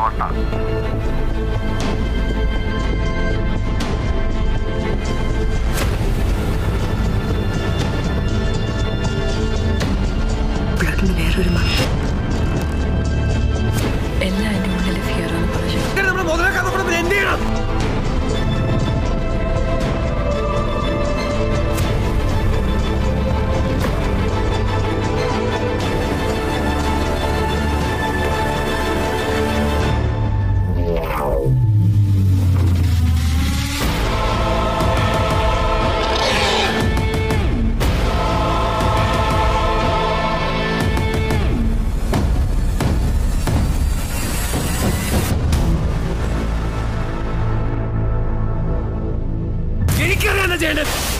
変わった Bırakın beni her ölüme. Grenadiers!